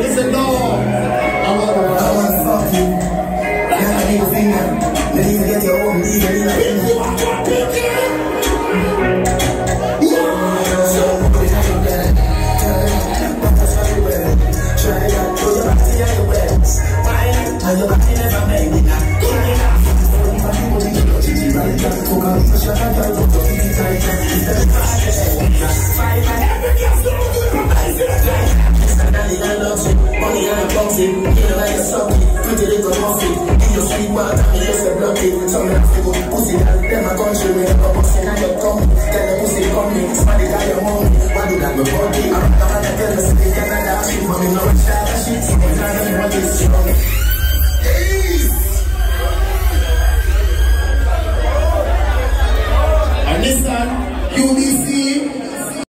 Listen, no. I want to fuck you. You. Canada, she I'm shy, she's I'm. Pakistan, UDC,